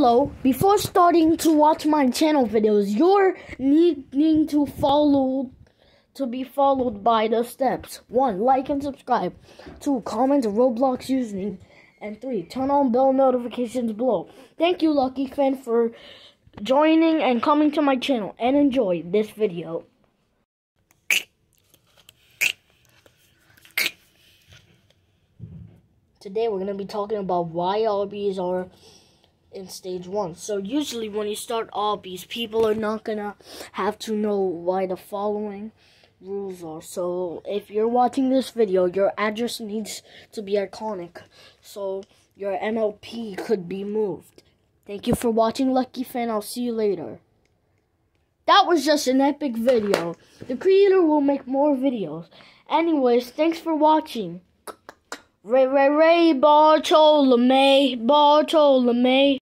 Hello, before starting to watch my channel videos, you're needing to follow to be followed by the steps. 1. Like and subscribe. 2. Comment Roblox username. And 3. Turn on bell notifications below. Thank you, Lucky Fan, for joining and coming to my channel. And enjoy this video. Today we're going to be talking about why obbies are in stage one. So usually when you start obbies, people are not gonna have to know why the following rules are. So if you're watching this video, your address needs to be iconic. So your MLP could be moved. Thank you for watching Lucky Fan. I'll see you later. That was just an epic video. The creator will make more videos. Anyways, thanks for watching. Rey Rey Rey Bartolomei Bartolomei